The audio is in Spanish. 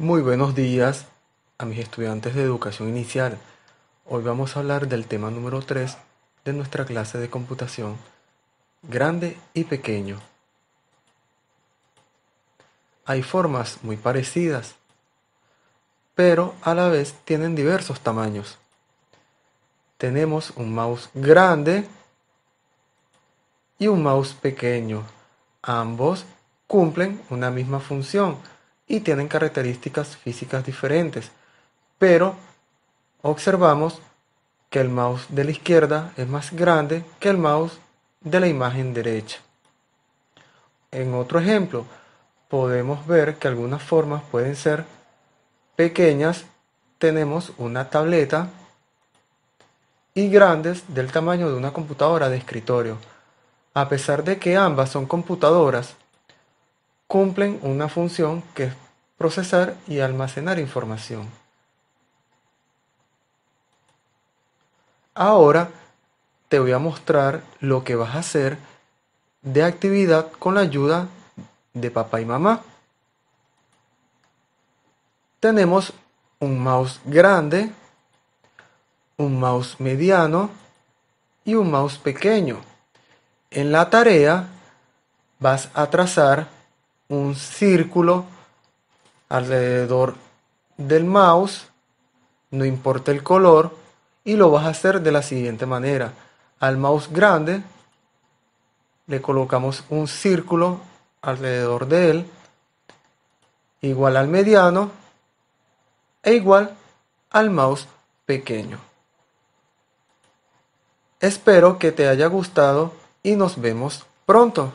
Muy buenos días a mis estudiantes de educación inicial. Hoy vamos a hablar del tema número 3 de nuestra clase de computación, grande y pequeño. Hay formas muy parecidas, pero a la vez tienen diversos tamaños. Tenemos un mouse grande y un mouse pequeño. Ambos cumplen una misma función y tienen características físicas diferentes, pero observamos que el mouse de la izquierda es más grande que el mouse de la imagen derecha. En otro ejemplo, podemos ver que algunas formas pueden ser pequeñas, tenemos una tableta, y grandes del tamaño de una computadora de escritorio. A pesar de que ambas son computadoras, cumplen una función que es procesar y almacenar información. Ahora te voy a mostrar lo que vas a hacer de actividad con la ayuda de papá y mamá. Tenemos un mouse grande, un mouse mediano y un mouse pequeño. En la tarea vas a trazar un círculo alrededor del mouse, no importa el color, y lo vas a hacer de la siguiente manera. Al mouse grande le colocamos un círculo alrededor de él, igual al mediano e igual al mouse pequeño. Espero que te haya gustado y nos vemos pronto.